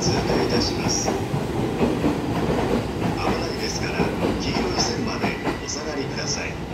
通過いたします。危ないですから黄色い線までお下がりください。